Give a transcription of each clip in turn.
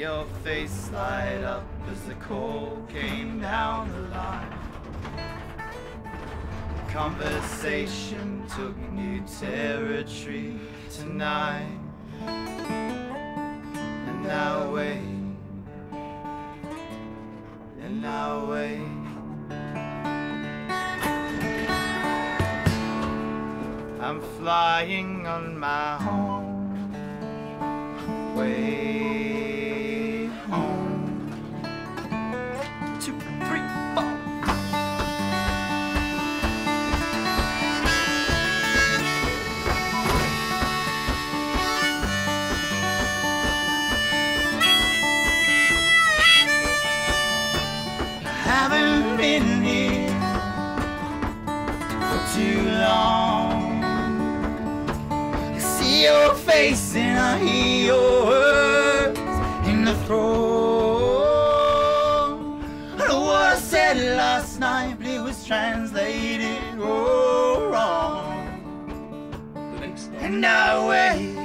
your face light up as the call came down the line. Conversation took new territory tonight. And now wait, and now wait. I'm flying on my home way been here for too long. I see your face and I hear your words in the throne. I know what I said last night, but it was translated all wrong. The next stop, And I wait,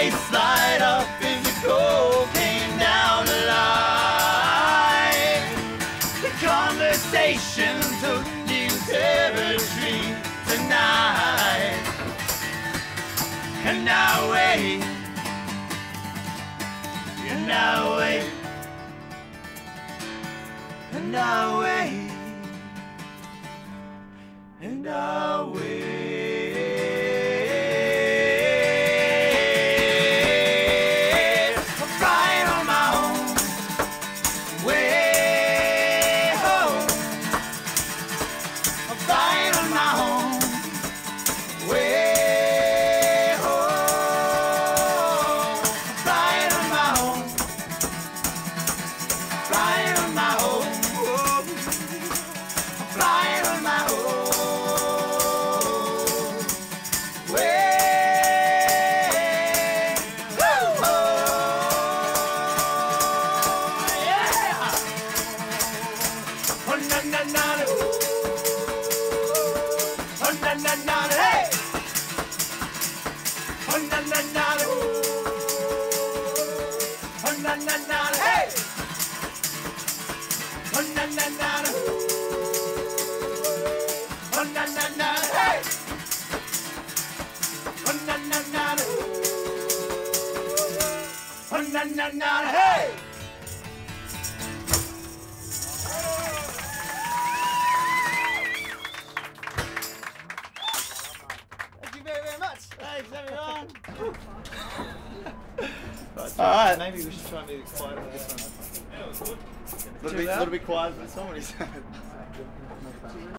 face light up cold came down the. The conversation took new territory tonight. And now wait, and now wait, and now na, na, na. Hey! Oh, na, na, na. Oh, na, na, na. Hey! Oh, na, na, na. Oh, na, na, na. Hey! Oh. Oh, na, na, na. Hey! All right. Maybe we should try and be quiet for this one. A little bit, little bit quiet for this one.